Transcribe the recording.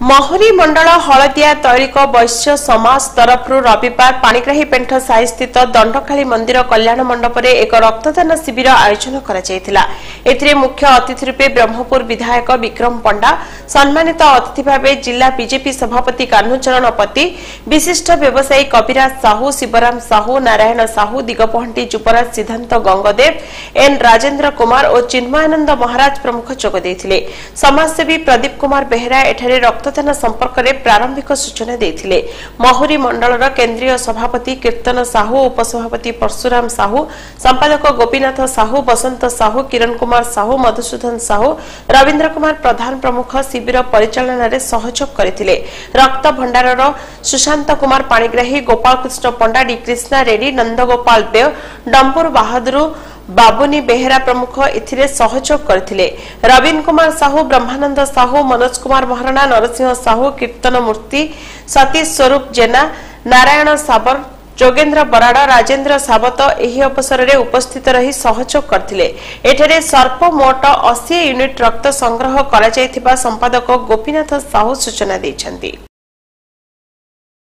ମହୁରୀ ମଣ୍ଡଳ ହଳଦିଆ ତୈଳିକ ବୈଶ୍ୟ ସମାଜ ତରଫରୁ ରବିବାର ପାଣିଗ୍ରାହୀ ପେଣ୍ଠ ସାହିସ୍ଥିତ ଦଣ୍ଡକାଳୀ ମନ୍ଦିର କଲ୍ୟାଣ ମଣ୍ଡପରେ ଏକ ରକ୍ତଦାନ ଶିବିର ଆୟୋଜନ କରାଯାଇଥିଲା। ଏଥିରେ ମୁଖ୍ୟ ଅତିଥି ରୂପେ ବ୍ରହ୍ମପୁର ବିଧାୟକ ବିକ୍ରମ ପଣ୍ଡା ସମ୍ମାନିତ ଅତିଥି ଭାବେ ଜିଲ୍ଲା ବିଜେପି ସଭାପତି କାହ୍ନୁଚରଣ ପତି ବିଶିଷ୍ଟ ବ୍ୟବସାୟୀ କବିରାଜ ସାହୁ ଶିବରାମ ସାହୁ ନାରାୟଣ ସାହୁ ଦିଗପହଣ୍ଟି ଯୁବରାଜ ସିଦ୍ଧାନ୍ତ ଗଙ୍ଗଦେବ ଏନ୍ ରାଜେନ୍ଦ୍ର କୁମାର ଓ ଚିନ୍ମୟାନନ୍ଦ ମହାରାଜ ପ୍ରମୁଖ ଯୋଗ ଦେଇଥିଲେ। ସମାଜସେବୀ ପ୍ରଦୀପ କୁମାର ବେହେରା ଏଠାରେ ରକ୍ତଦାନ ସମ୍ପର୍କରେ ପ୍ରାରମ୍ଭିକ ସୂଚନା ଦେଇଥିଲେ। ମହୁରୀ ମଣ୍ଡଳର କେନ୍ଦ୍ରୀୟ ସଭାପତି କୀର୍ତ୍ତନ ସାହୁ ଉପସଭାପତି ପର୍ଶୁରାମ ସାହୁ ସମ୍ପାଦକ ଗୋପୀନାଥ ସାହୁ ବସନ୍ତ ସାହୁ କିରଣ କୁମାର ସାହୁ ମଧୁସୂଦନ ସାହୁ ରବୀନ୍ଦ୍ର କୁମାର ପ୍ରଧାନ ପ୍ରମୁଖ ଶିବିର ପରିଚାଳନାରେ ସହଯୋଗ କରିଥିଲେ। ରକ୍ତ ଭଣ୍ଡାରର ସୁଶାନ୍ତ କୁମାର ପାଣିଗ୍ରାହୀ ଗୋପାଳକୃଷ୍ଣ ପଣ୍ଡା ଡି କ୍ରିଷ୍ଣା ରେଡ୍ଡି ନନ୍ଦଗୋପାଳ ଦେଓ ଡମ୍ପୁର ବାହାଦୁର ବାବୁନି ବେହେରା ପ୍ରମୁଖ ଏଥିରେ ସହଯୋଗ କରିଥିଲେ। ରବୀନ କୁମାର ସାହୁ ବ୍ରହ୍ମାନନ୍ଦ ସାହୁ ମନୋଜ କୁମାର ମହାରଣା ନରସିଂହ ସାହୁ କୀର୍ତ୍ତନ ମୂର୍ତ୍ତି ସତୀଶ ସ୍ୱରୂପ ଜେନା ନାରାୟଣ ସାବର ଯୋଗେନ୍ଦ୍ର ବରାଡ ରାଜେନ୍ଦ୍ର ସାବତ ଏହି ଅବସରରେ ଉପସ୍ଥିତ ରହି ସହଯୋଗ କରିଥିଲେ। ଏଠାରେ ସର୍ବମୋଟ ଅଶୀ ୟୁନିଟ୍ ରକ୍ତ ସଂଗ୍ରହ କରାଯାଇଥିବା ସମ୍ପାଦକ ଗୋପୀନାଥ ସାହୁ ସୂଚନା ଦେଇଛନ୍ତି।